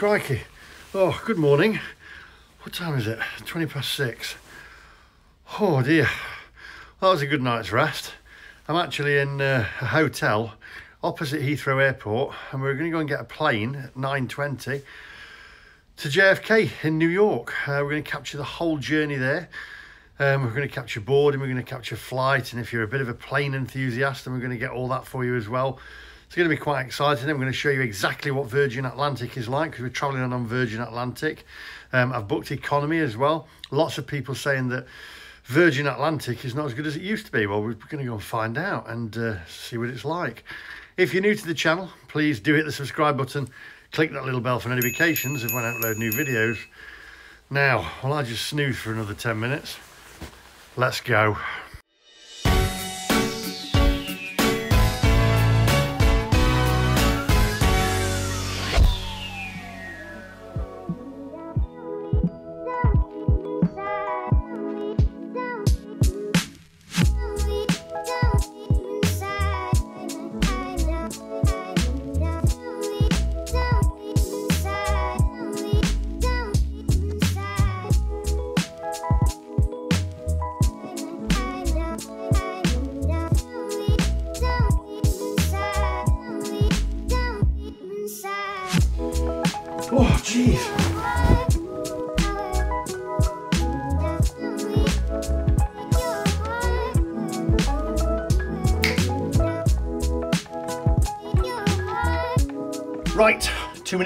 crikey. Oh, good morning. What time is it? 20 past six. Oh dear. That was a good night's rest. I'm actually in uh, a hotel opposite Heathrow Airport and we're going to go and get a plane at 9.20 to JFK in New York. Uh, we're going to capture the whole journey there. Um, we're going to capture boarding, we're going to capture flight, and if you're a bit of a plane enthusiast, then we're going to get all that for you as well. It's going to be quite exciting. I'm going to show you exactly what Virgin Atlantic is like because we're traveling on Virgin Atlantic. Um, I've booked economy as well. Lots of people saying that Virgin Atlantic is not as good as it used to be. Well, we're going to go and find out and uh, see what it's like. If you're new to the channel, please do hit the subscribe button. Click that little bell for notifications of when I upload new videos. Now, well, I just snooze for another 10 minutes. Let's go.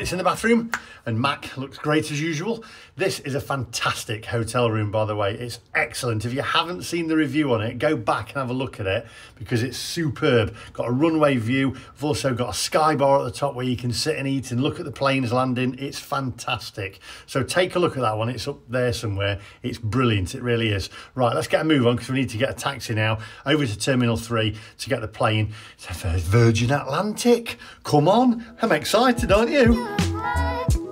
Minutes in the bathroom and Mac looks great as usual. This is a fantastic hotel room, by the way. It's excellent. If you haven't seen the review on it, go back and have a look at it because it's superb. Got a runway view. We've also got a sky bar at the top where you can sit and eat and look at the planes landing. It's fantastic. So take a look at that one. It's up there somewhere. It's brilliant. It really is. Right, let's get a move on because we need to get a taxi now over to Terminal 3 to get the plane. Virgin Atlantic. Come on. I'm excited, aren't you?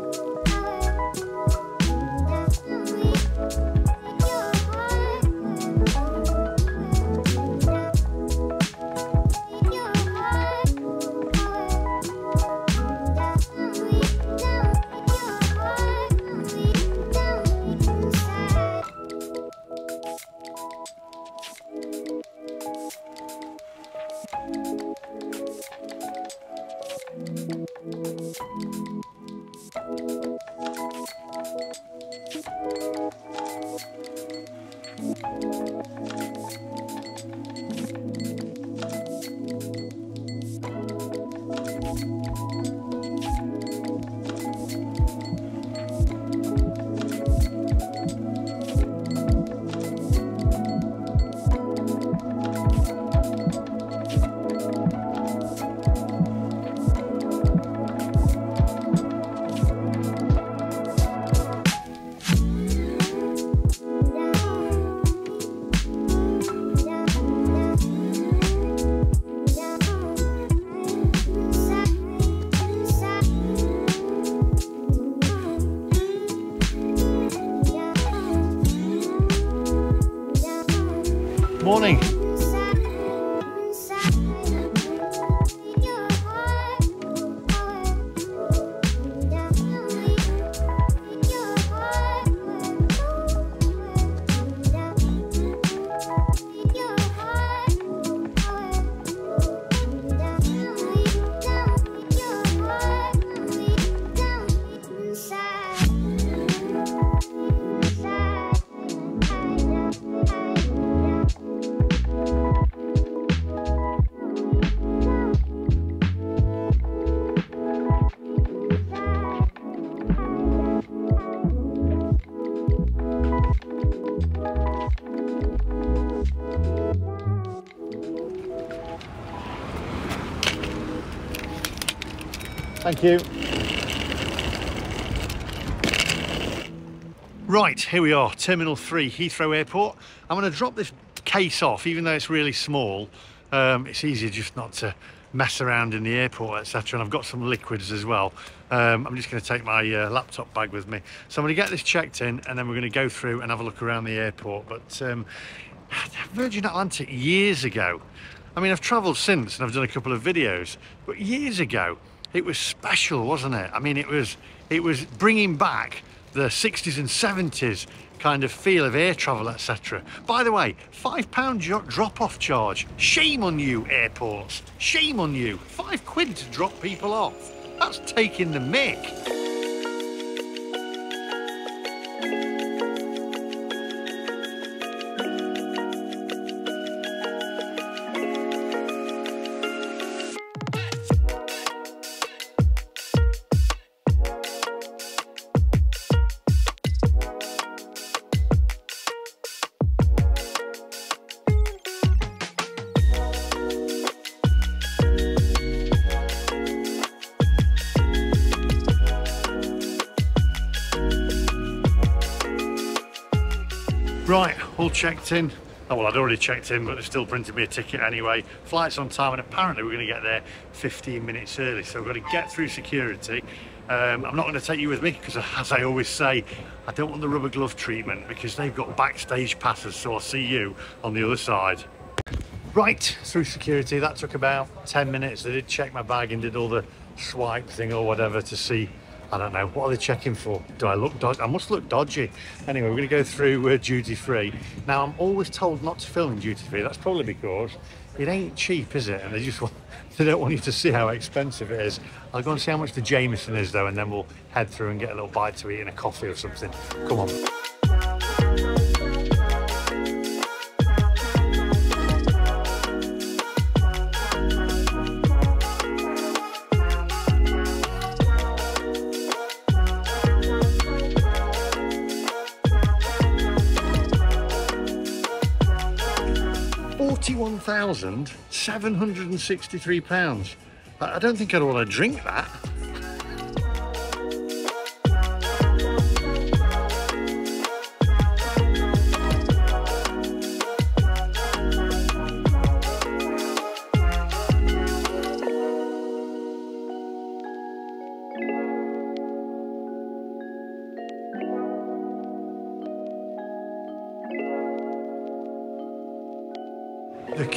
Here we are, Terminal 3, Heathrow Airport. I'm going to drop this case off, even though it's really small. Um, it's easier just not to mess around in the airport, etc. And I've got some liquids as well. Um, I'm just going to take my uh, laptop bag with me. So I'm going to get this checked in and then we're going to go through and have a look around the airport. But um, Virgin Atlantic years ago. I mean, I've travelled since and I've done a couple of videos, but years ago, it was special, wasn't it? I mean, it was it was bringing back the 60s and 70s kind of feel of air travel, etc. By the way, five pound drop-off charge. Shame on you, airports. Shame on you. Five quid to drop people off. That's taking the mick. Checked in. Oh, well, I'd already checked in, but they still printed me a ticket anyway. Flight's on time, and apparently we're going to get there 15 minutes early. So we've got to get through security. Um, I'm not going to take you with me because, as I always say, I don't want the rubber glove treatment because they've got backstage passes. So I'll see you on the other side. Right, through security. That took about 10 minutes. They did check my bag and did all the swipe thing or whatever to see I don't know. What are they checking for? Do I look dodgy? I must look dodgy. Anyway, we're going to go through uh, duty free. Now, I'm always told not to film in duty free. That's probably because it ain't cheap, is it? And they just want, they don't want you to see how expensive it is. I'll go and see how much the Jameson is, though, and then we'll head through and get a little bite to eat and a coffee or something. Come on. 41,763 pounds. I don't think I'd want to drink that.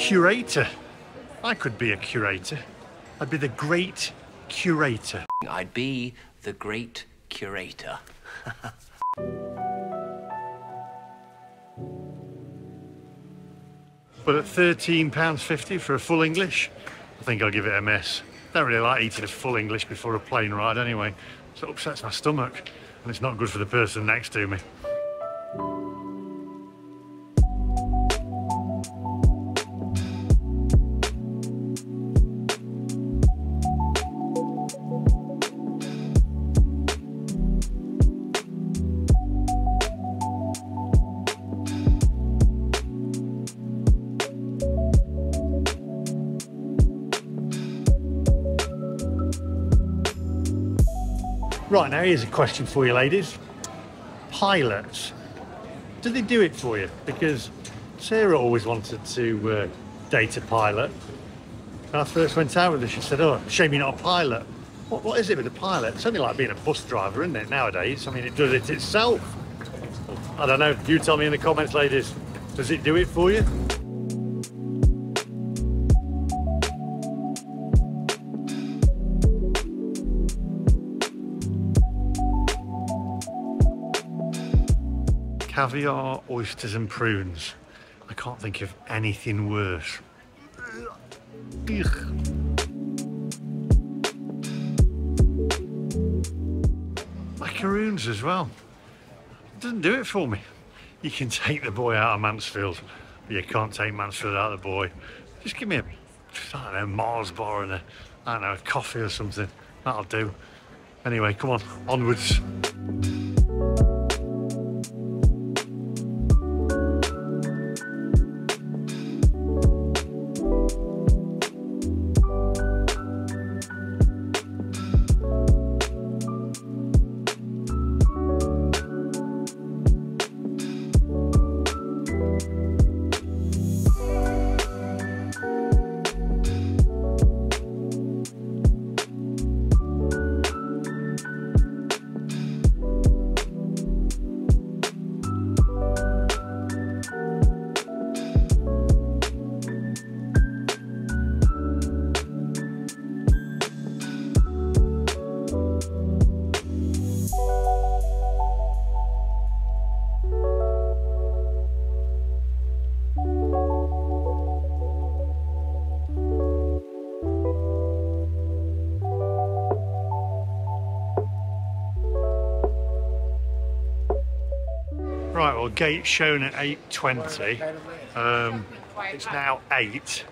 Curator. I could be a curator. I'd be the great curator. I'd be the great curator. but at £13.50 for a full English, I think I'll give it a miss. Don't really like eating a full English before a plane ride anyway. So it upsets my stomach and it's not good for the person next to me. Here's a question for you ladies. Pilots, do they do it for you? Because Sarah always wanted to uh, date a pilot. When I first went out with her, she said, oh, shame you're not a pilot. What, what is it with a pilot? It's only like being a bus driver, isn't it, nowadays? I mean, it does it itself. I don't know, you tell me in the comments, ladies. Does it do it for you? Caviar, oysters and prunes. I can't think of anything worse. Macaroons as well. doesn't do it for me. You can take the boy out of Mansfield, but you can't take Mansfield out of the boy. Just give me a, I don't know, Mars bar and a, I don't know, a coffee or something. That'll do. Anyway, come on, onwards. Well, gate shown at 8.20. Um, it's now 8.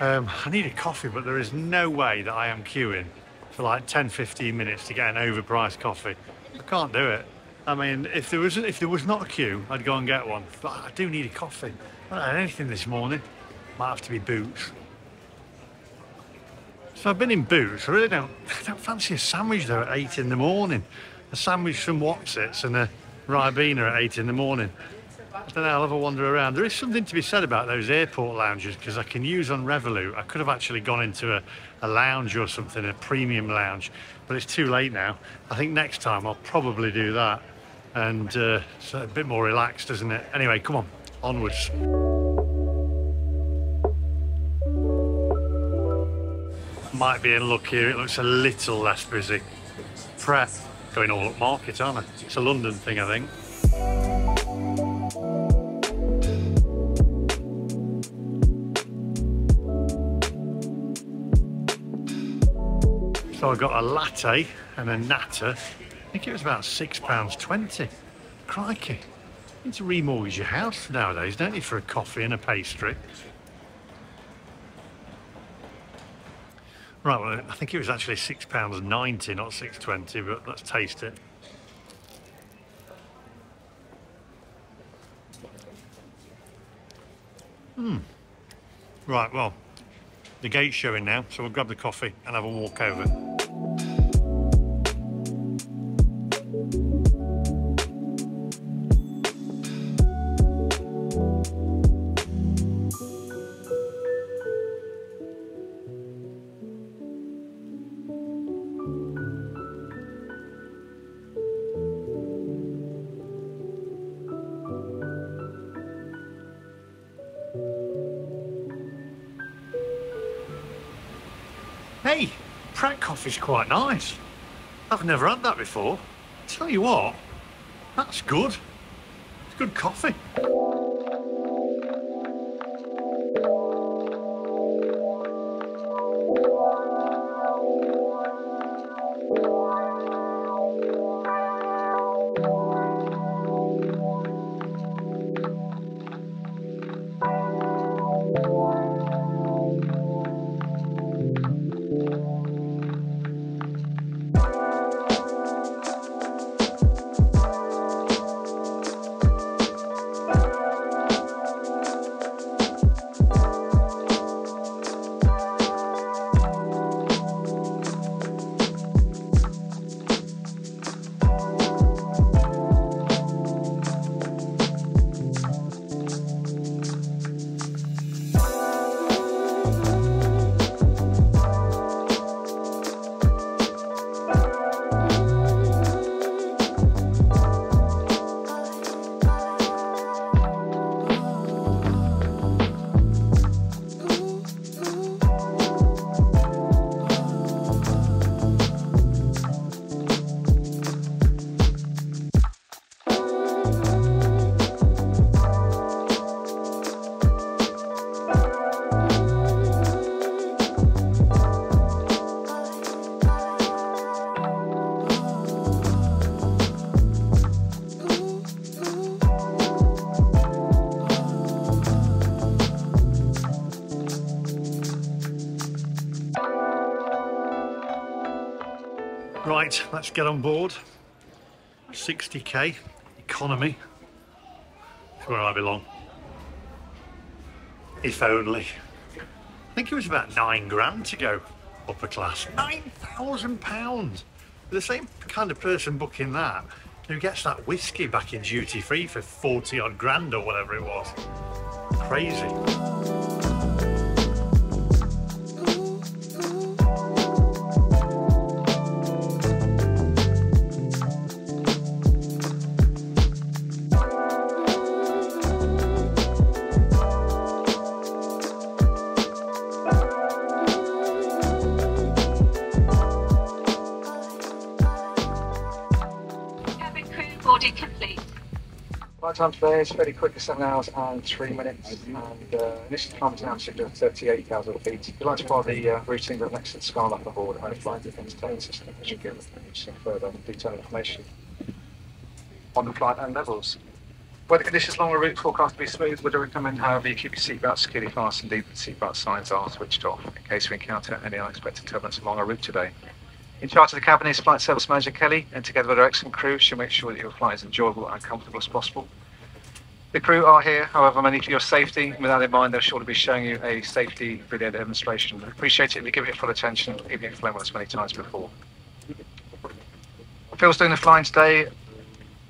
Um, I need a coffee, but there is no way that I am queuing for like 10, 15 minutes to get an overpriced coffee. I can't do it. I mean, if there was if there was not a queue, I'd go and get one. But I do need a coffee. I haven't had anything this morning. Might have to be Boots. So I've been in Boots. I really don't, I don't fancy a sandwich though at eight in the morning. A sandwich from Wotsits and a Ribena at eight in the morning. I don't know, I'll have a wander around. There is something to be said about those airport lounges because I can use on Revolut. I could have actually gone into a, a lounge or something, a premium lounge, but it's too late now. I think next time I'll probably do that and uh, it's a bit more relaxed, isn't it? Anyway, come on, onwards. Might be in luck here, it looks a little less busy. Pret, going all up market, aren't I? It's a London thing, I think. So I got a latte and a natter I think it was about £6.20. Crikey. You need to remortgage your house nowadays, don't you, for a coffee and a pastry? Right, well, I think it was actually £6.90, not six twenty. but let's taste it. Hmm. Right, well, the gate's showing now, so we'll grab the coffee and have a walk over. Quite nice. I've never had that before. Tell you what, that's good. It's good coffee. Let's get on board. 60k, economy. That's where I belong. If only. I think it was about nine grand to go upper class. Nine thousand pounds. The same kind of person booking that who gets that whiskey back in duty free for 40 odd grand or whatever it was. Crazy. Time today is fairly quick, 7 hours and 3 minutes, and uh, initial time is now should 38,000 feet. If you'd like to follow the uh, routing that links to the Scarlet aboard, I'm fly the entertainment system, which will give some further detailed information on the flight and levels. Weather conditions along the route forecast to be smooth. Would I recommend, however, you keep your seatbelt securely fastened, even the seatbelt signs are switched off in case we encounter any unexpected turbulence along our route today. In charge of the cabin is Flight Service Manager Kelly, and together with our excellent crew, she'll make sure that your flight is enjoyable and comfortable as possible. The crew are here, however, many for your safety. With that in mind, they'll surely be showing you a safety video demonstration. Appreciate it if you give it full attention, even if you've flown with us many times before. Phil's doing the flying today.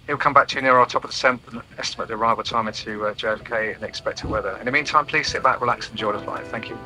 He'll come back to you near our top of the descent and estimate the arrival time into uh, JFK and expected weather. In the meantime, please sit back, relax, and enjoy the flight. Thank you.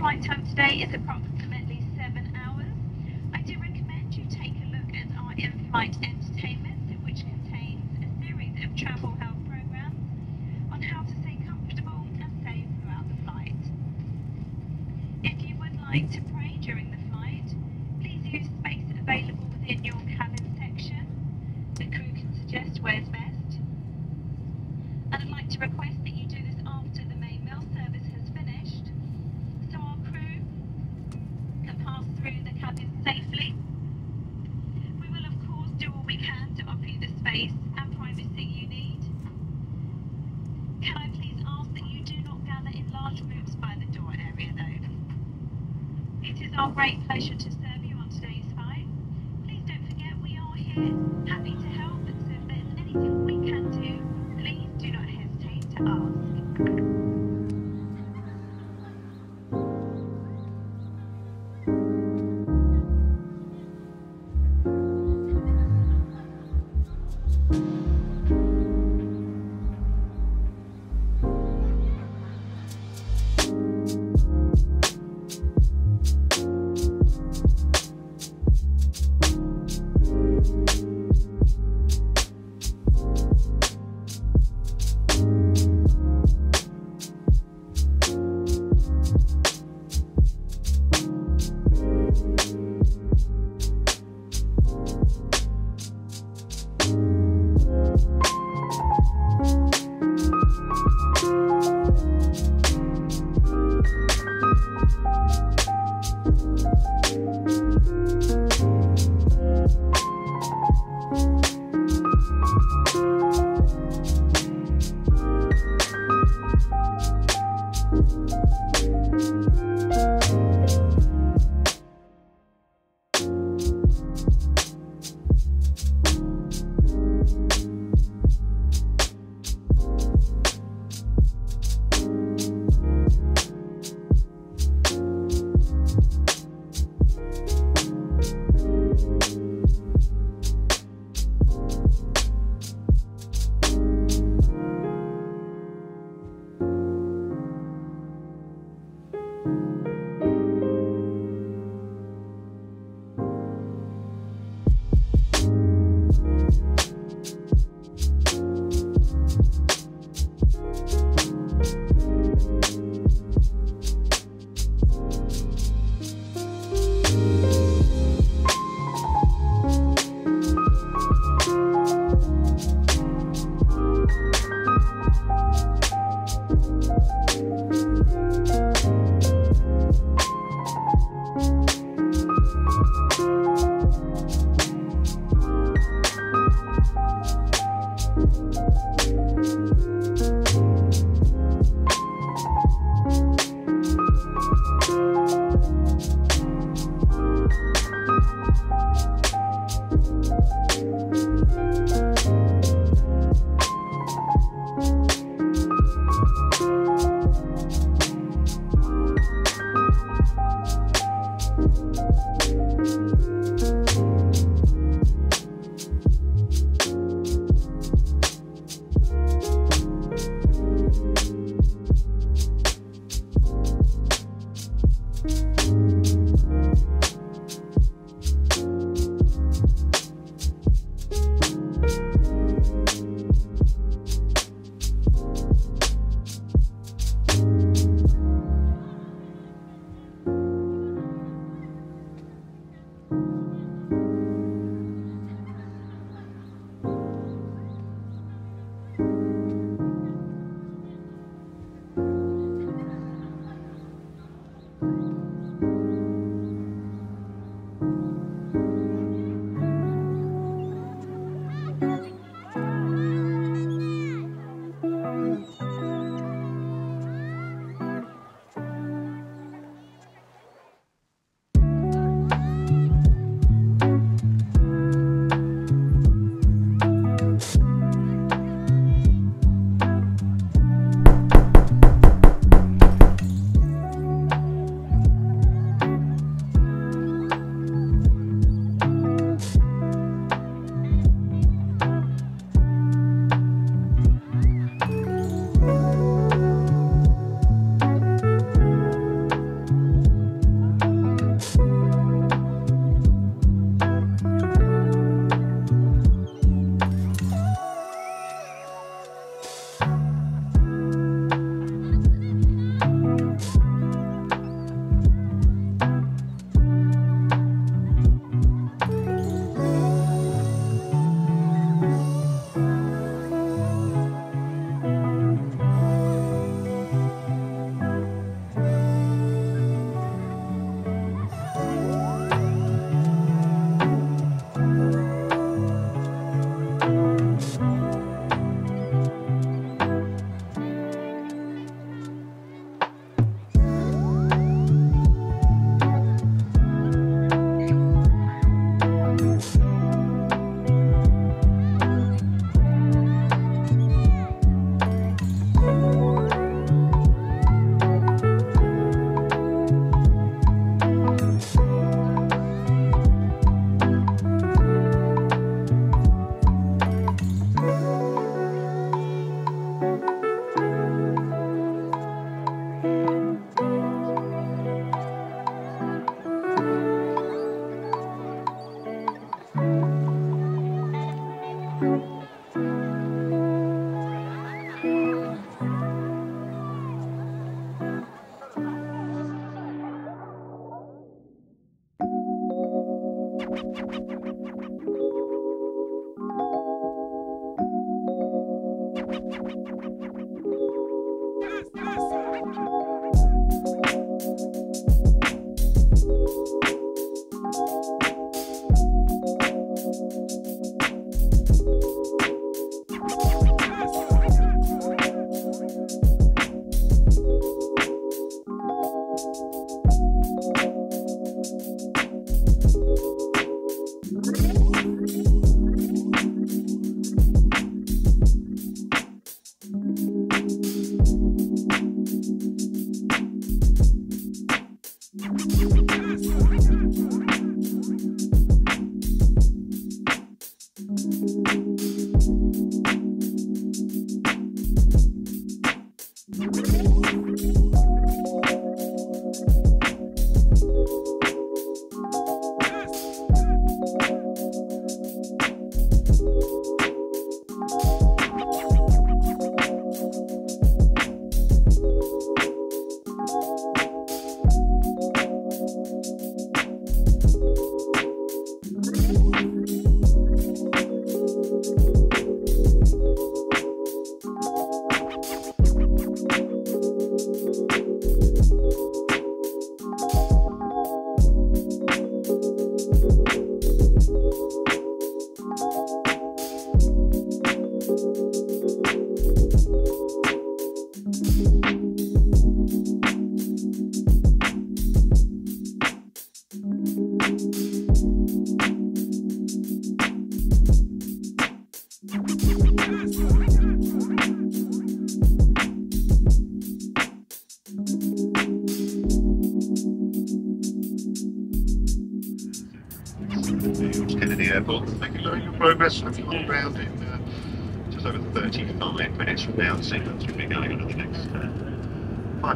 flight time today is approximately seven hours. I do recommend you take a look at our in-flight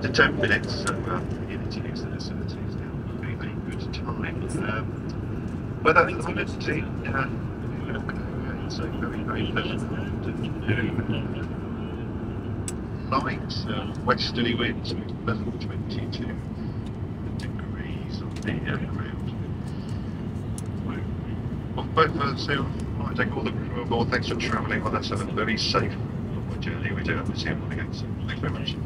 5 to 10 minutes. So beginning to use the facilities now be a good time. Um, weather at the moment, uh, look, uh, it's a very, very pleasant afternoon. Light uh, westerly winds level 22 degrees on the aircraft. Well, both of us who I take all the crew aboard, thanks for travelling on us. Have a very safe journey. We do have to see you again. Thanks very much.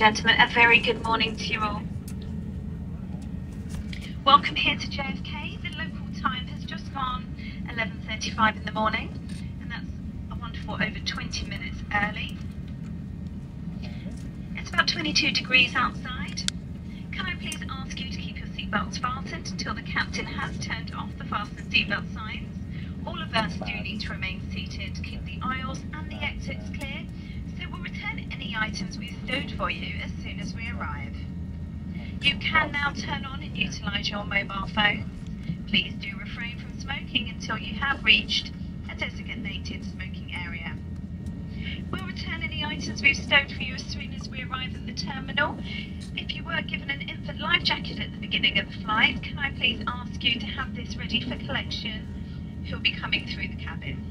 Gentlemen, a very good morning to you all. Welcome here to JFK. The local time has just gone 11.35 in the morning, and that's a wonderful over 20 minutes early. It's about 22 degrees outside. Can I please ask you to keep your seatbelts fastened until the captain has turned off the fasten seatbelt signs? All of us do need to remain seated to keep the aisles and the exits clear, so we'll return any items we've stowed for you as soon as we arrive. You can now turn on and utilise your mobile phones. Please do refrain from smoking until you have reached a designated smoking area. We'll return any items we've stowed for you as soon as we arrive at the terminal. If you were given an infant life jacket at the beginning of the flight, can I please ask you to have this ready for collection? He'll be coming through the cabin.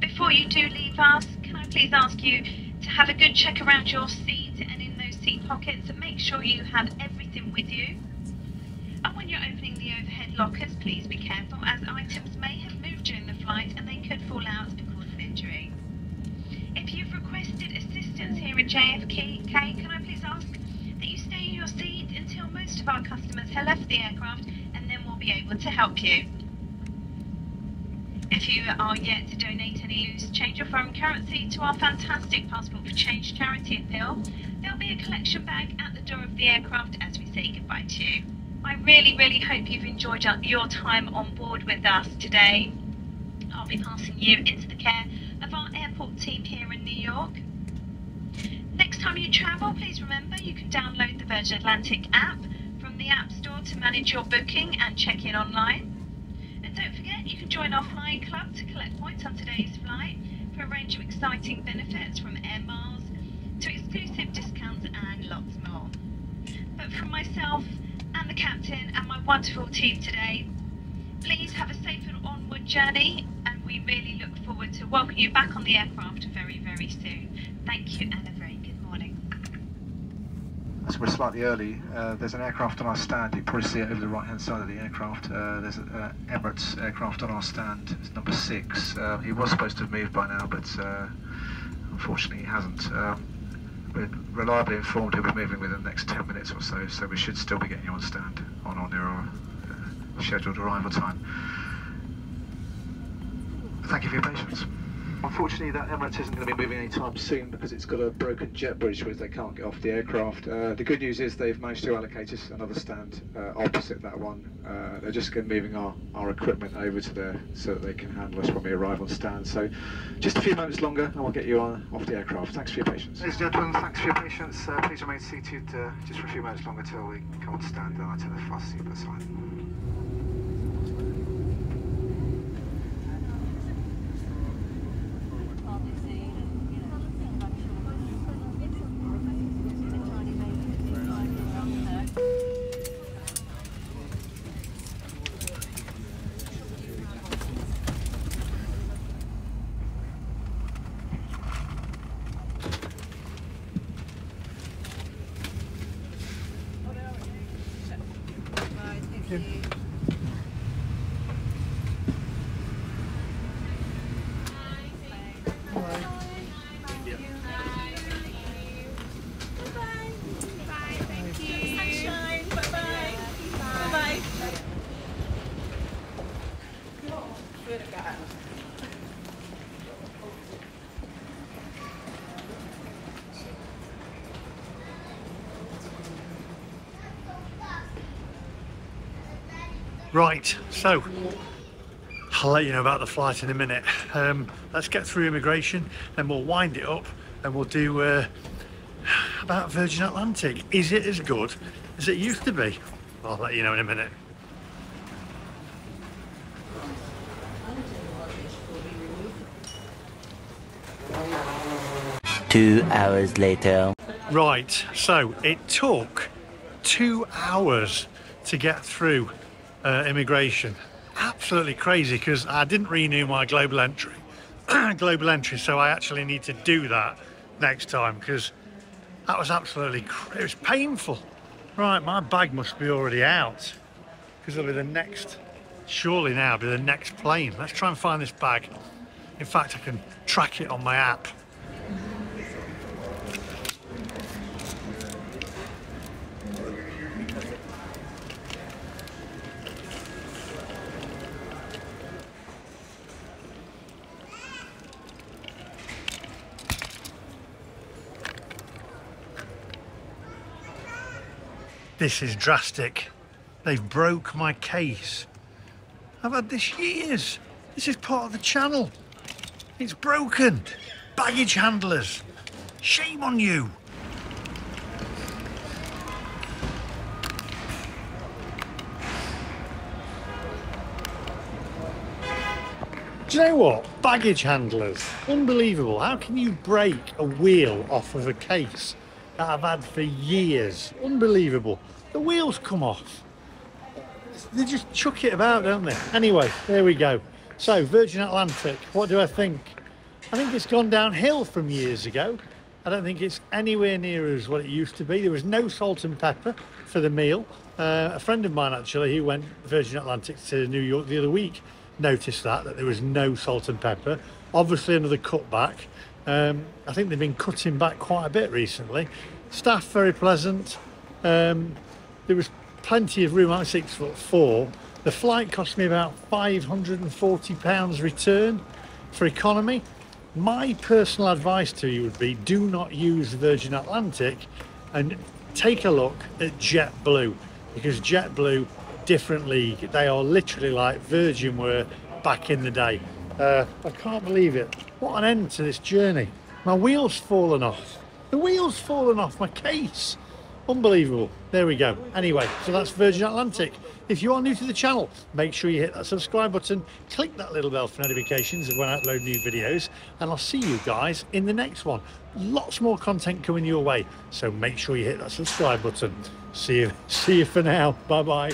Before you do leave us, can I please ask you to have a good check around your seat and seat pockets and make sure you have everything with you? And when you're opening the overhead lockers, please be careful as items may have moved during the flight and they could fall out and cause an injury. If you've requested assistance here at JFK, can I please ask that you stay in your seat until most of our customers have left the aircraft and then we'll be able to help you. If you are yet to donate any loose change or foreign currency to our fantastic Passport for Change charity appeal, there'll be a collection bag at the door of the aircraft as we say goodbye to you. I really, really hope you've enjoyed your time on board with us today. I'll be passing you into the care of our airport team here in New York. Next time you travel, please remember you can download the Virgin Atlantic app from the App Store to manage your booking and check in online. And don't forget, you can join our flying club to collect points on today's flight for a range of exciting benefits from air miles to exclusive discounts and lots more. But from myself and the captain and my wonderful team today, please have a safe and onward journey and we really look forward to welcoming you back on the aircraft very, very soon. Thank you and a very good morning. So we're slightly early. Uh, there's an aircraft on our stand. You probably see it over the right-hand side of the aircraft. Uh, there's an uh, Emirates aircraft on our stand. It's number six. Uh, he was supposed to have moved by now, but uh, unfortunately he hasn't. Um, we're reliably informed he'll be moving within the next 10 minutes or so, so we should still be getting you on stand on or near our uh, scheduled arrival time. Thank you for your patience. Unfortunately, that Emirates isn't going to be moving anytime soon because it's got a broken jet bridge which they can't get off the aircraft. Uh, the good news is they've managed to allocate us another stand uh, opposite that one. Uh, they're just moving our, our equipment over to there so that they can handle us when we arrive on stand. So just a few moments longer and we'll get you on off the aircraft. Thanks for your patience. Ladies and gentlemen, thanks for your patience. Uh, please remain seated uh, just for a few moments longer till we come on stand and I turn the fast seatbelt sign. Right, so I'll let you know about the flight in a minute. Um, let's get through immigration, then we'll wind it up and we'll do uh, about Virgin Atlantic. Is it as good as it used to be? I'll let you know in a minute. Two hours later. Right, so it took two hours to get through uh, immigration. Absolutely crazy because I didn't renew my global entry. global entry, so I actually need to do that next time because that was absolutely it was painful. Right, my bag must be already out because it'll be the next. Surely now be the next plane. Let's try and find this bag. In fact, I can track it on my app. This is drastic. They've broke my case. I've had this years. This is part of the channel. It's broken. Baggage handlers. Shame on you. Do you know what? Baggage handlers. Unbelievable. How can you break a wheel off of a case that I've had for years? Unbelievable. The wheels come off. They just chuck it about, don't they? Anyway, there we go. So, Virgin Atlantic, what do I think? I think it's gone downhill from years ago. I don't think it's anywhere near as what it used to be. There was no salt and pepper for the meal. Uh, a friend of mine actually, who went Virgin Atlantic to New York the other week, noticed that that there was no salt and pepper. Obviously, another cutback. Um, I think they've been cutting back quite a bit recently. Staff very pleasant. Um, there was plenty of room. I'm six foot four. The flight cost me about five hundred and forty pounds return for economy. My personal advice to you would be: do not use Virgin Atlantic, and take a look at JetBlue because JetBlue different league. They are literally like Virgin were back in the day. Uh, I can't believe it. What an end to this journey. My wheel's fallen off. The wheel's fallen off my case. Unbelievable. There we go. Anyway, so that's Virgin Atlantic. If you are new to the channel, make sure you hit that subscribe button, click that little bell for notifications of when I upload new videos, and I'll see you guys in the next one. Lots more content coming your way, so make sure you hit that subscribe button. See you, see you for now. Bye bye.